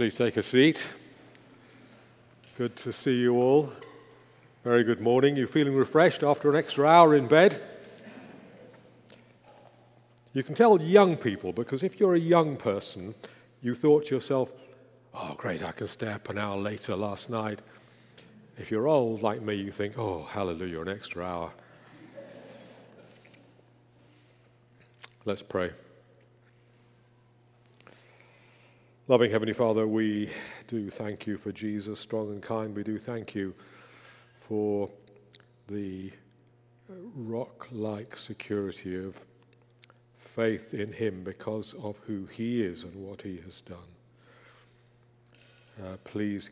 Please take a seat. Good to see you all. Very good morning. You feeling refreshed after an extra hour in bed? You can tell young people because if you're a young person, you thought to yourself, oh, great, I can stay up an hour later last night. If you're old like me, you think, oh, hallelujah, an extra hour. Let's pray. Loving Heavenly Father, we do thank you for Jesus, strong and kind. We do thank you for the rock like security of faith in Him because of who He is and what He has done. Uh, please,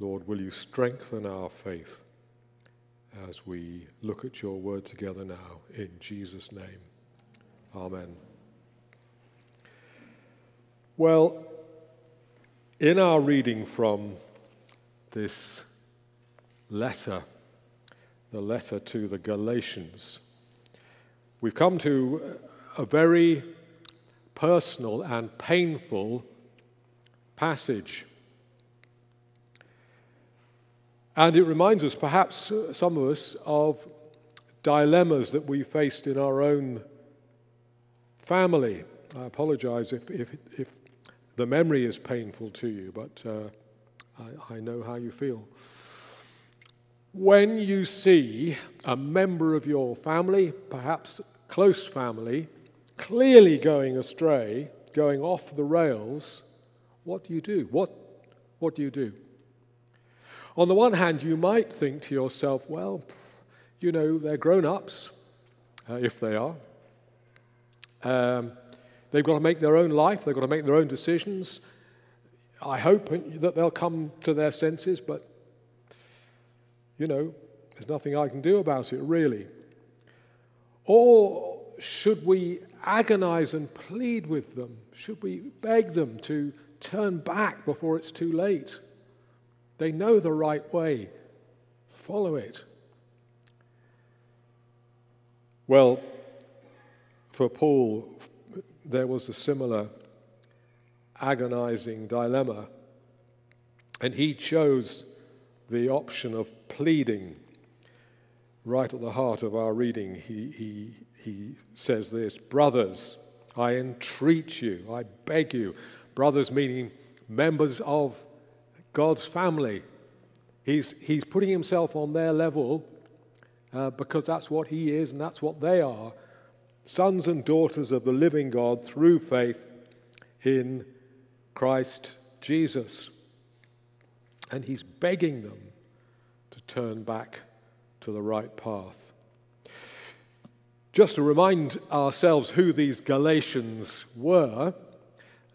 Lord, will you strengthen our faith as we look at your word together now in Jesus' name. Amen. Well, in our reading from this letter, the letter to the Galatians, we've come to a very personal and painful passage. And it reminds us, perhaps uh, some of us, of dilemmas that we faced in our own family. I apologize if, if, if the memory is painful to you, but uh, I, I know how you feel. When you see a member of your family, perhaps close family, clearly going astray, going off the rails, what do you do? What, what do you do? On the one hand, you might think to yourself, well, you know, they're grown ups, uh, if they are. Um, They've got to make their own life, they've got to make their own decisions. I hope that they'll come to their senses, but you know, there's nothing I can do about it, really. Or should we agonize and plead with them? Should we beg them to turn back before it's too late? They know the right way. Follow it. Well, for Paul, there was a similar agonizing dilemma. And he chose the option of pleading right at the heart of our reading. He, he, he says this Brothers, I entreat you, I beg you. Brothers meaning members of God's family. He's, he's putting himself on their level uh, because that's what he is and that's what they are sons and daughters of the living God through faith in Christ Jesus. And he's begging them to turn back to the right path. Just to remind ourselves who these Galatians were,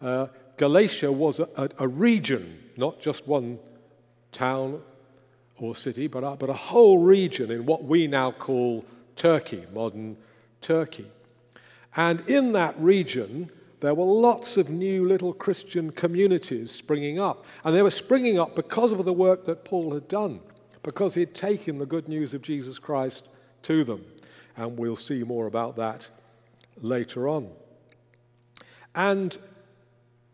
uh, Galatia was a, a, region, not just one town or city, but a, but a whole region in what we now call Turkey, modern Turkey. And in that region, there were lots of new little Christian communities springing up. And they were springing up because of the work that Paul had done, because he had taken the good news of Jesus Christ to them. And we'll see more about that later on. And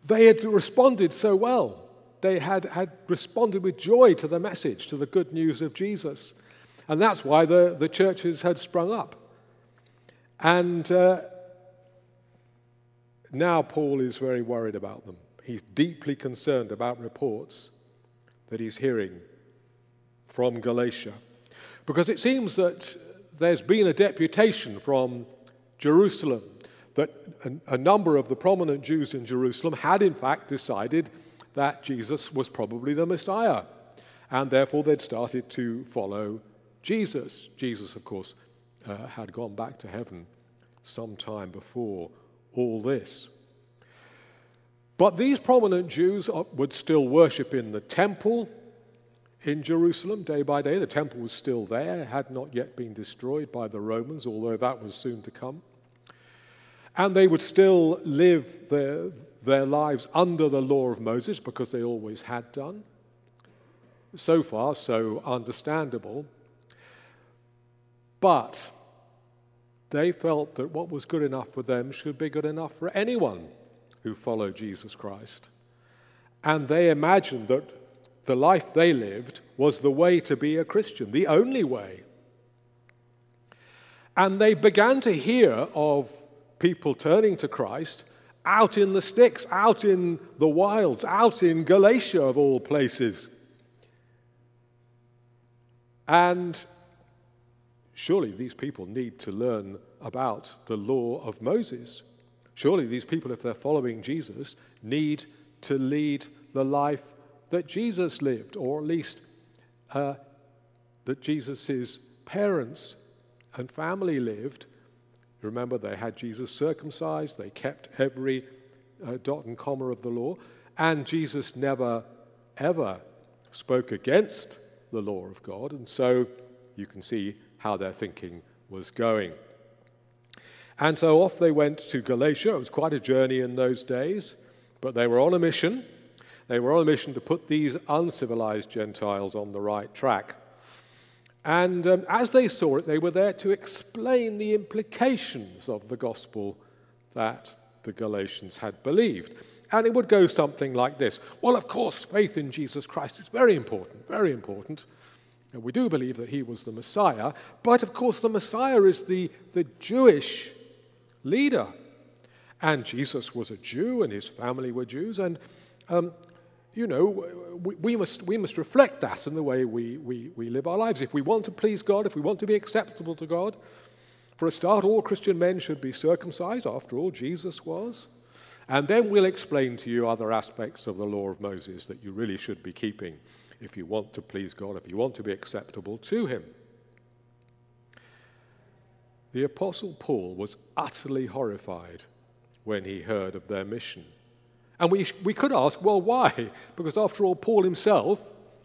they had responded so well. They had, had responded with joy to the message, to the good news of Jesus. And that's why the, the churches had sprung up. And uh, now, Paul is very worried about them. He's deeply concerned about reports that he's hearing from Galatia. Because it seems that there's been a deputation from Jerusalem, that a, a, number of the prominent Jews in Jerusalem had, in fact, decided that Jesus was probably the Messiah. And therefore, they'd started to follow Jesus. Jesus, of course, uh, had gone back to heaven some time before all this. But these prominent Jews would still worship in the temple in Jerusalem day by day. The temple was still there, had not yet been destroyed by the Romans, although that was soon to come. And they would still live their, their lives under the law of Moses because they always had done. So far, so understandable. But they felt that what was good enough for them should be good enough for anyone who followed Jesus Christ. And they imagined that the life they lived was the way to be a Christian, the only way. And they began to hear of people turning to Christ out in the sticks, out in the wilds, out in Galatia, of all places. And surely these people need to learn about the law of Moses. Surely these people, if they're following Jesus, need to lead the life that Jesus lived, or at least uh, that Jesus' parents and family lived. Remember, they had Jesus circumcised, they kept every uh, dot and comma of the law, and Jesus never, ever spoke against the law of God. And so you can see how their thinking was going. And so off they went to Galatia. It was quite a journey in those days, but they were on a mission. They were on a mission to put these uncivilized Gentiles on the right track. And um, as they saw it, they were there to explain the implications of the gospel that the Galatians had believed. And it would go something like this Well, of course, faith in Jesus Christ is very important, very important. And we do believe that he was the Messiah, but of course, the Messiah is the, the Jewish leader. And Jesus was a Jew, and his family were Jews. And um, you know, we, we, must, we must reflect that in the way we, we, we live our lives. If we want to please God, if we want to be acceptable to God, for a start, all Christian men should be circumcised. After all, Jesus was. And then we'll explain to you other aspects of the law of Moses that you really should be keeping if you want to please God, if you want to be acceptable to Him. The Apostle Paul was utterly horrified when he heard of their mission. And we, we could ask, well, why? Because after all, Paul himself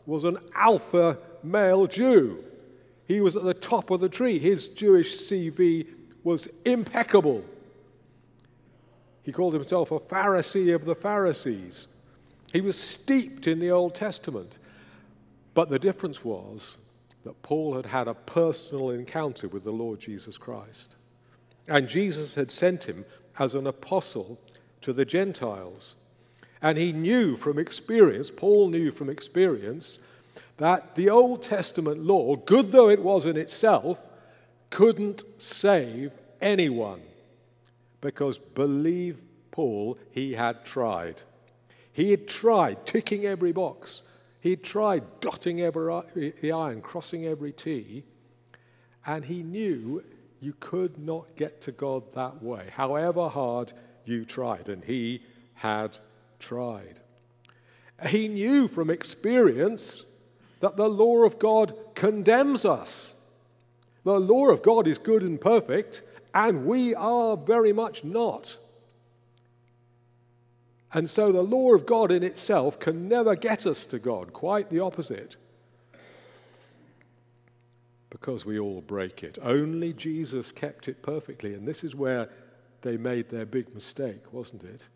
was an alpha male Jew. He was at the top of the tree. His Jewish CV was impeccable. He called himself a Pharisee of the Pharisees. He was steeped in the Old Testament. But the difference was that Paul had had a personal encounter with the Lord Jesus Christ. And Jesus had sent him as an apostle to the Gentiles. And he knew from experience, Paul knew from experience, that the Old Testament law, good though it was in itself, couldn't save anyone. Because believe Paul, he had tried. He had tried ticking every box. He tried dotting every I and crossing every T. And he knew you could not get to God that way, however hard you tried. And he had tried. He knew from experience that the law of God condemns us. The law of God is good and perfect, and we are very much not. And so the law of God in itself can never get us to God, quite the opposite. Because we all break it. Only Jesus kept it perfectly, and this is where they made their big mistake, wasn't it?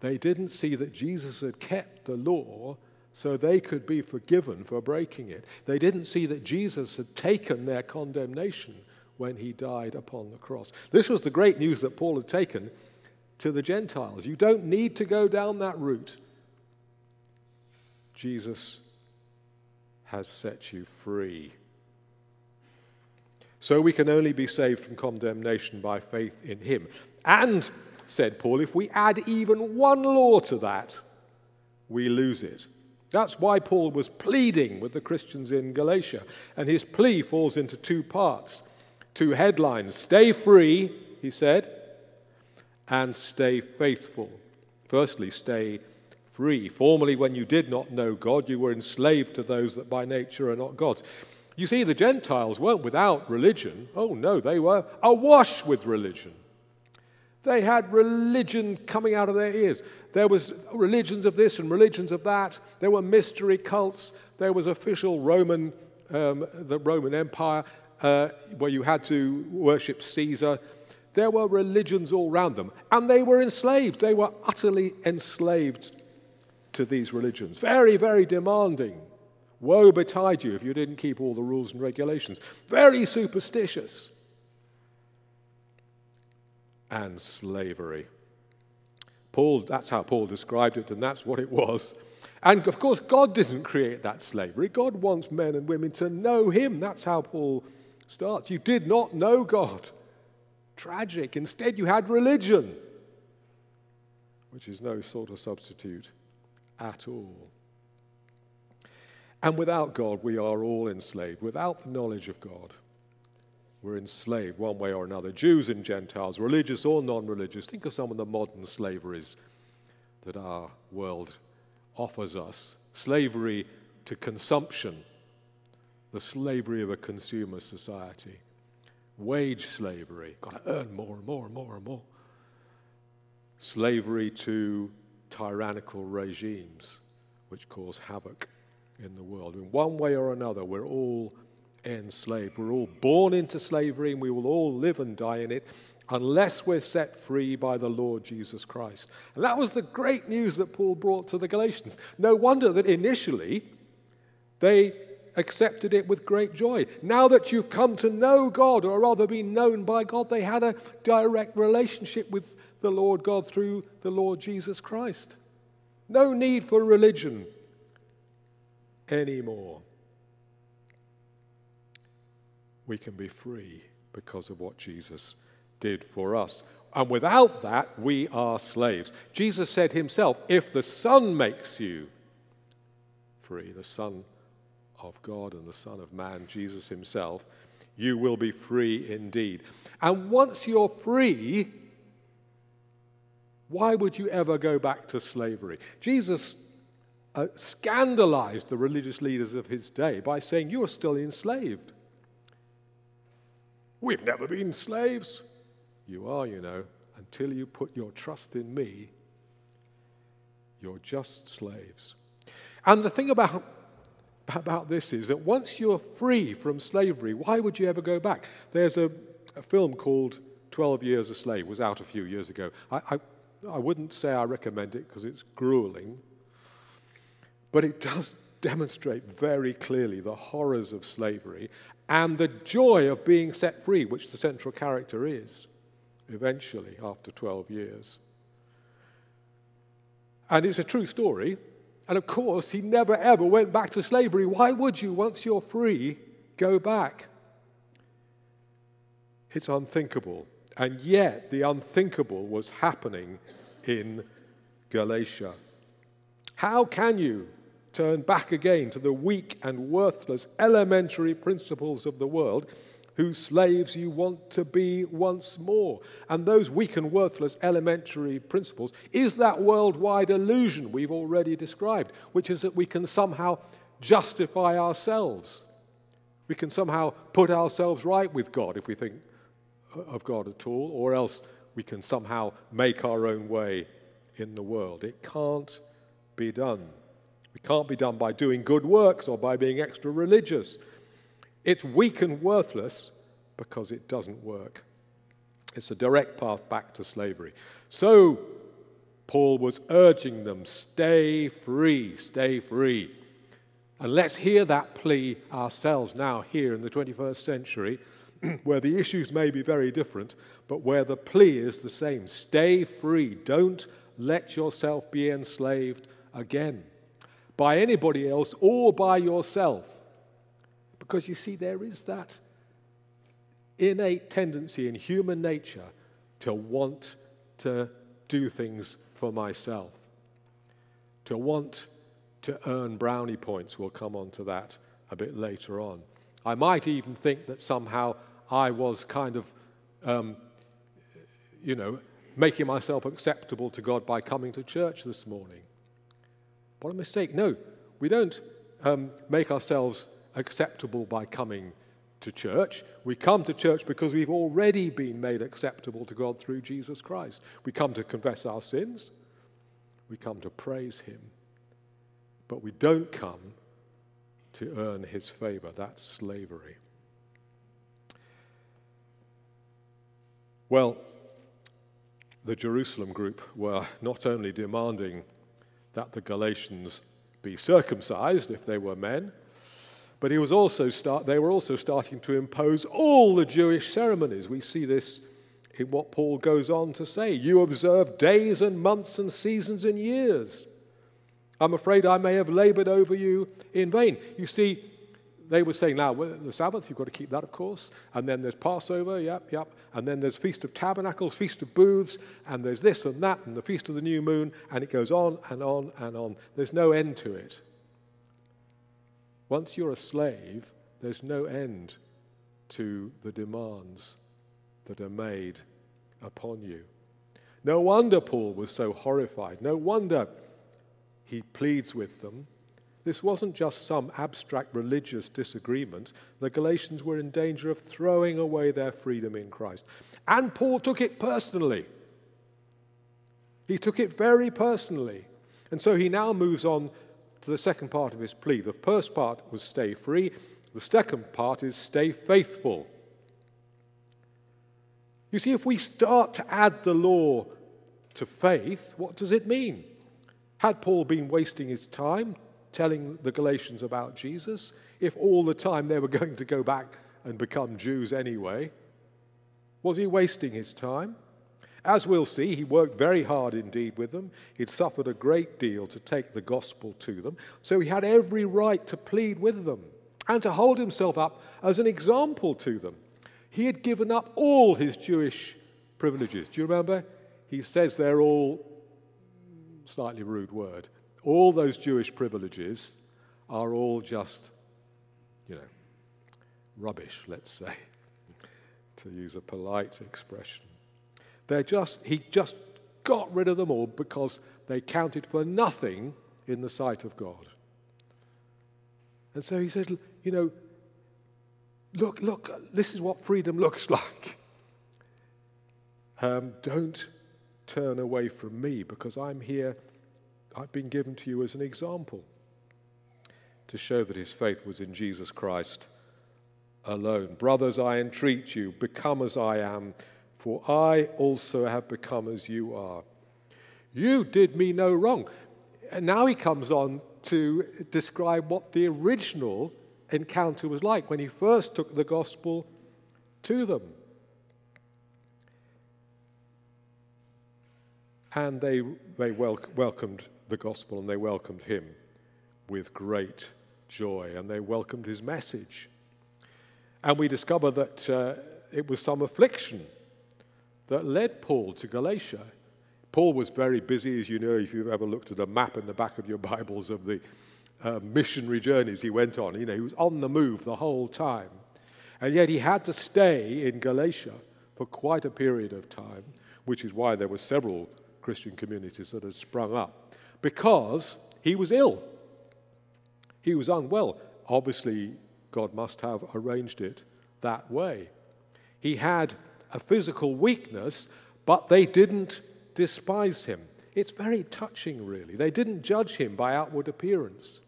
They didn't see that Jesus had kept the law so they could be forgiven for breaking it. They didn't see that Jesus had taken their condemnation when he died upon the cross. This was the great news that Paul had taken to the Gentiles. You don't need to go down that route. Jesus has set you free. So we can only be saved from condemnation by faith in him. And said Paul, if we add even one law to that, we lose it. That's why Paul was pleading with the Christians in Galatia. And his plea falls into two parts, two headlines Stay free, he said, and stay faithful. Firstly, stay free. Formerly, when you did not know God, you were enslaved to those that by nature are not gods. You see, the Gentiles weren't without religion. Oh, no, they were awash with religion. They had religion coming out of their ears. There was religions of this and religions of that. There were mystery cults. There was official Roman, um, the Roman Empire, uh, where you had to worship Caesar. There were religions all around them, and they were enslaved. They were utterly enslaved to these religions. Very, very demanding. Woe betide you if you didn't keep all the rules and regulations. Very superstitious and slavery. Paul, that's how Paul described it, and that's what it was. And of course, God didn't create that slavery. God wants men and women to know Him. That's how Paul starts. You did not know God. Tragic. Instead, you had religion, which is no sort of substitute at all. And without God, we are all enslaved. Without the knowledge of God, we're enslaved one way or another. Jews and Gentiles, religious or non religious. Think of some of the modern slaveries that our world offers us slavery to consumption, the slavery of a consumer society, wage slavery, got to earn more and more and more and more, slavery to tyrannical regimes which cause havoc in the world. In one way or another, we're all enslaved. We're all born into slavery and we will all live and die in it unless we're set free by the Lord Jesus Christ. And that was the great news that Paul brought to the Galatians. No wonder that initially they accepted it with great joy. Now that you've come to know God, or rather been known by God, they had a direct relationship with the Lord God through the Lord Jesus Christ. No need for religion anymore. We can be free because of what Jesus did for us. And without that, we are slaves. Jesus said himself, If the Son makes you free, the Son of God and the Son of Man, Jesus himself, you will be free indeed. And once you're free, why would you ever go back to slavery? Jesus uh, scandalized the religious leaders of his day by saying, You are still enslaved. We've never been slaves. You are, you know, until you put your trust in me, you're just slaves. And the thing about, about this is that once you're free from slavery, why would you ever go back? There's a, a film called 12 Years a Slave, was out a few years ago. I, I, I wouldn't say I recommend it because it's grueling, but it does demonstrate very clearly the horrors of slavery and the joy of being set free, which the central character is eventually after 12 years. And it's a true story. And of course, he never ever went back to slavery. Why would you, once you're free, go back? It's unthinkable. And yet, the unthinkable was happening in Galatia. How can you turn back again to the weak and worthless elementary principles of the world whose slaves you want to be once more. And those weak and worthless elementary principles is that worldwide illusion we've already described, which is that we can somehow justify ourselves. We can somehow put ourselves right with God if we think of God at all, or else we can somehow make our own way in the world. It can't be done. It can't be done by doing good works or by being extra religious. It's weak and worthless because it doesn't work. It's a direct path back to slavery. So, Paul was urging them stay free, stay free. And let's hear that plea ourselves now, here in the 21st century, where the issues may be very different, but where the plea is the same stay free. Don't let yourself be enslaved again by anybody else or by yourself. Because you see, there is that innate tendency in human nature to want to do things for myself, to want to earn brownie points. We'll come on to that a bit later on. I might even think that somehow I was kind of, um, you know, making myself acceptable to God by coming to church this morning. What a mistake. No, we don't um, make ourselves acceptable by coming to church. We come to church because we've already been made acceptable to God through Jesus Christ. We come to confess our sins, we come to praise Him, but we don't come to earn His favor. That's slavery. Well, the Jerusalem group were not only demanding that the Galatians be circumcised if they were men, but he was also start, they were also starting to impose all the Jewish ceremonies. We see this in what Paul goes on to say. You observe days and months and seasons and years. I'm afraid I may have labored over you in vain. You see, they were saying, now, the Sabbath, you've got to keep that, of course. And then there's Passover, yep, yep. And then there's Feast of Tabernacles, Feast of Booths, and there's this and that, and the Feast of the New Moon, and it goes on and on and on. There's no end to it. Once you're a slave, there's no end to the demands that are made upon you. No wonder Paul was so horrified. No wonder he pleads with them. This wasn't just some abstract religious disagreement. The Galatians were in danger of throwing away their freedom in Christ. And Paul took it personally. He took it very personally. And so he now moves on to the second part of his plea. The first part was stay free, the second part is stay faithful. You see, if we start to add the law to faith, what does it mean? Had Paul been wasting his time telling the Galatians about Jesus, if all the time they were going to go back and become Jews anyway, was he wasting his time? As we'll see, he worked very hard indeed with them. He'd suffered a great deal to take the gospel to them, so he had every right to plead with them and to hold himself up as an example to them. He had given up all his Jewish privileges. Do you remember? He says they're all, slightly rude word, all those Jewish privileges are all just, you know, rubbish, let's say, to use a polite expression. They're just, he just got rid of them all because they counted for nothing in the sight of God. And so he says, you know, look, look, this is what freedom looks like. Um, don't turn away from me because I'm here, I've been given to you as an example to show that his faith was in Jesus Christ alone. Brothers, I entreat you, become as I am, for I also have become as you are. You did me no wrong. And now he comes on to describe what the original encounter was like when he first took the gospel to them. And they, they wel- welcomed the gospel and they welcomed him with great joy and they welcomed his message. And we discover that uh, it was some affliction that led Paul to Galatia. Paul was very busy, as you know, if you've ever looked at a map in the back of your Bibles of the uh, missionary journeys he went on. You know, he was on the move the whole time. And yet he had to stay in Galatia for quite a period of time, which is why there were several Christian communities that had sprung up, because he was ill. He was unwell. Obviously, God must have arranged it that way. He had a physical weakness, but they didn't despise him. It's very touching, really. They didn't judge him by outward appearance.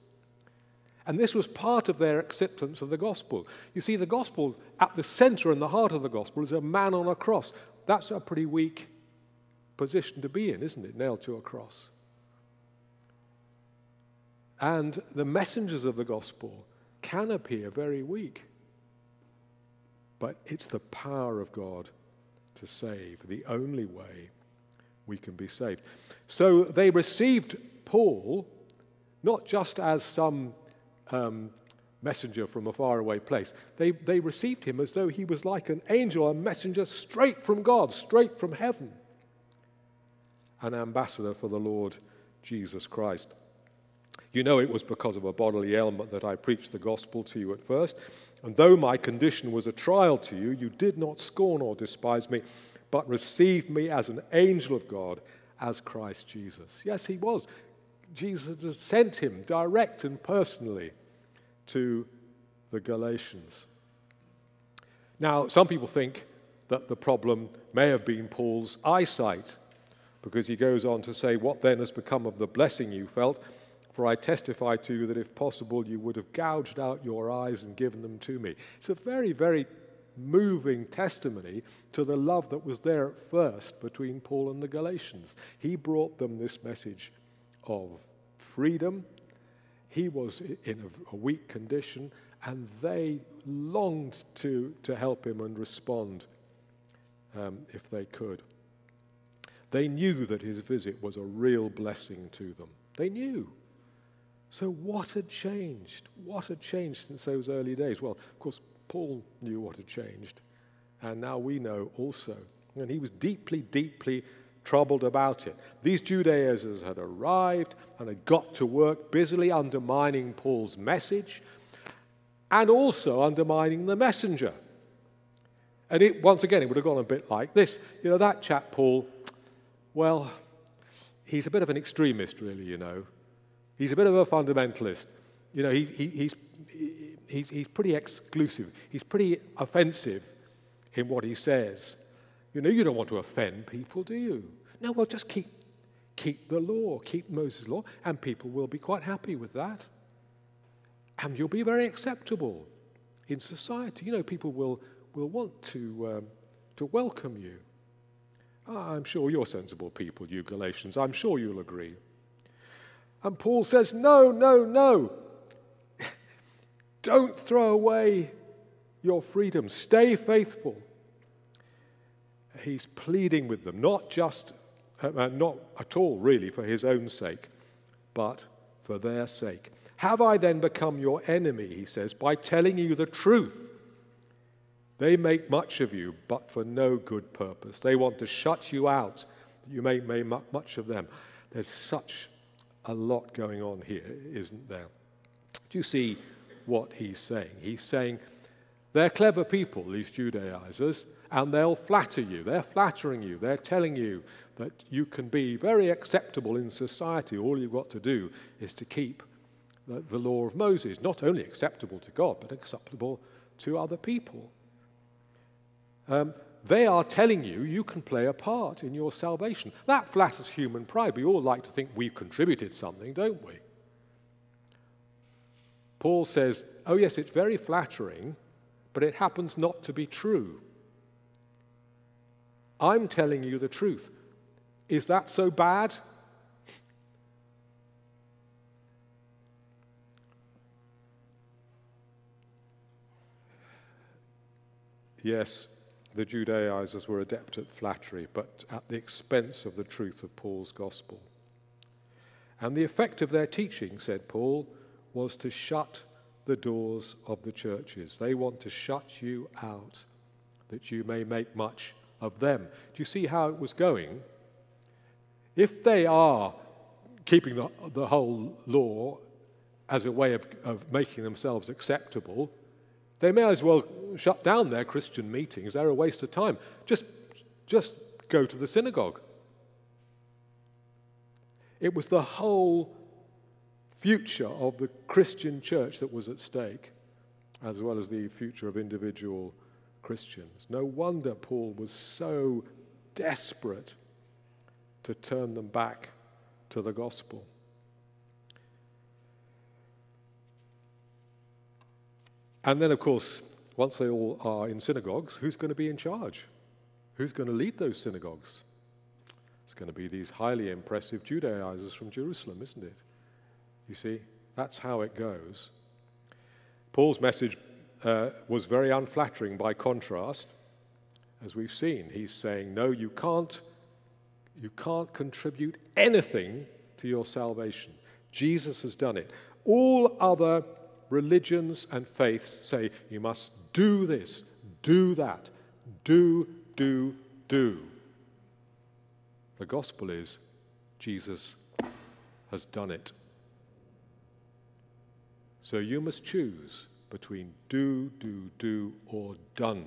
And this was part of their acceptance of the gospel. You see, the gospel, at the center and the heart of the gospel, is a man on a cross. That's a pretty weak position to be in, isn't it? Nailed to a cross. And the messengers of the gospel can appear very weak. But it's the power of God to save, the only way we can be saved. So they received Paul not just as some um, messenger from a faraway place. They, they received him as though he was like an angel, a messenger straight from God, straight from heaven, an ambassador for the Lord Jesus Christ. You know, it was because of a bodily ailment that I preached the gospel to you at first. And though my condition was a trial to you, you did not scorn or despise me, but received me as an angel of God, as Christ Jesus. Yes, he was. Jesus had sent him direct and personally to the Galatians. Now, some people think that the problem may have been Paul's eyesight, because he goes on to say, What then has become of the blessing you felt? For I testify to you that if possible, you would have gouged out your eyes and given them to me. It's a very, very moving testimony to the love that was there at first between Paul and the Galatians. He brought them this message of freedom he was in a, weak condition, and they longed to, to help him and respond um, if they could. They knew that his visit was a real blessing to them. They knew. So, what had changed? What had changed since those early days? Well, of course, Paul knew what had changed, and now we know also. And he was deeply, deeply troubled about it. These Judaizers had arrived and had got to work busily undermining Paul's message and also undermining the messenger. And it, once again, it would have gone a bit like this. You know, that chap, Paul, well, he's a bit of an extremist, really, you know. He's a bit of a fundamentalist. You know, he, he, he's, he's, he's pretty exclusive. He's pretty offensive in what he says. You know, you don't want to offend people, do you? No, well, just keep, keep the law, keep Moses' law, and people will be quite happy with that. And you'll be very acceptable in society. You know, people will, will want to, um, to welcome you. I'm sure you're sensible people, you Galatians. I'm sure you'll agree. And Paul says, No, no, no. Don't throw away your freedom. Stay faithful. He's pleading with them, not just, uh, uh not at all really for his own sake, but for their sake. Have I then become your enemy, he says, by telling you the truth? They make much of you, but for no good purpose. They want to shut you out. You may make much of them. There's such a lot going on here, isn't there? Do you see what he's saying? He's saying they're clever people, these Judaizers, and they'll flatter you. They're flattering you. They're telling you that you can be very acceptable in society. All you've got to do is to keep the, the law of Moses, not only acceptable to God, but acceptable to other people. Um, they are telling you you can play a part in your salvation. That flatters human pride. We all like to think we've contributed something, don't we? Paul says, Oh, yes, it's very flattering, but it happens not to be true. I'm telling you the truth. Is that so bad? Yes, the Judaizers were adept at flattery, but at the expense of the truth of Paul's gospel. And the effect of their teaching, said Paul, was to shut the doors of the churches. They want to shut you out that you may make much of them. Do you see how it was going? If they are keeping the, the whole law as a way of, of making themselves acceptable, they may as well shut down their Christian meetings. They're a waste of time. Just, just go to the synagogue. It was the whole future of the Christian church that was at stake, as well as the future of individual Christians. No wonder Paul was so desperate to turn them back to the gospel. And then, of course, once they all are in synagogues, who's going to be in charge? Who's going to lead those synagogues? It's going to be these highly impressive Judaizers from Jerusalem, isn't it? You see, that's how it goes. Paul's message uh, was very unflattering by contrast, as we've seen. He's saying, no, you can't, you can't contribute anything to your salvation. Jesus has done it. All other religions and faiths say you must do this, do that, do, do, do. The gospel is Jesus has done it. So you must choose between do, do, do, or done.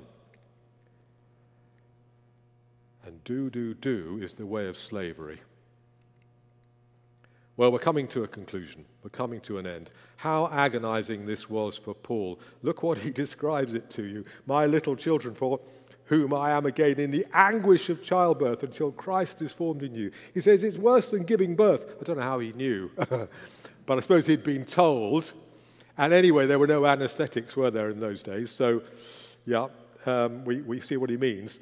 And do, do, do is the way of slavery. Well, we're coming to a conclusion. We're coming to an end. How agonizing this was for Paul. Look what he describes it to you. My little children, for whom I am again in the anguish of childbirth until Christ is formed in you. He says it's worse than giving birth. I don't know how he knew, but I suppose he'd been told. And anyway, there were no anesthetics, were there, in those days? So, yeah, um, we, we see what he means.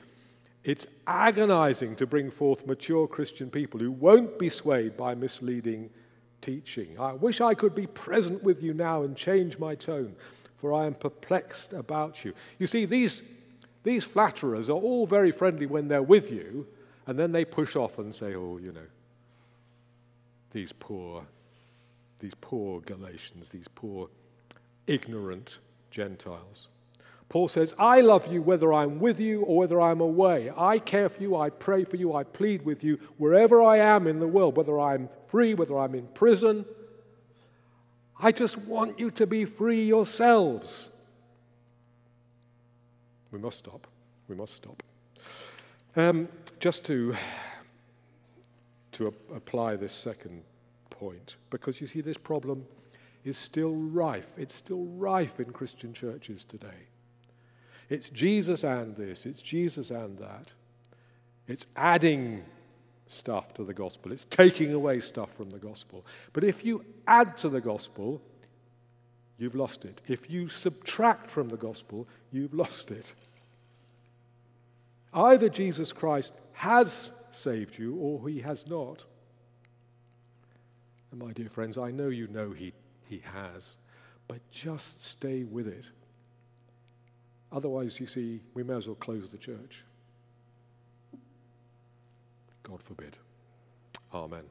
It's agonizing to bring forth mature Christian people who won't be swayed by misleading teaching. I wish I could be present with you now and change my tone, for I am perplexed about you. You see, these, These flatterers are all very friendly when they're with you, and then they push off and say, oh, you know, these poor, these poor Galatians, these poor ignorant Gentiles. Paul says, I love you whether I'm with you or whether I'm away. I care for you, I pray for you, I plead with you wherever I am in the world, whether I'm free, whether I'm in prison. I just want you to be free yourselves. We must stop. We must stop. Um, just to, to a- apply this second point, because you see, this problem is still rife. It's still rife in Christian churches today. It's Jesus and this, it's Jesus and that. It's adding stuff to the gospel, it's taking away stuff from the gospel. But if you add to the gospel, you've lost it. If you subtract from the gospel, you've lost it. Either Jesus Christ has saved you or he has not. And my dear friends, I know you know he, he has, but just stay with it. Otherwise, you see, we may as well close the church. God forbid. Amen.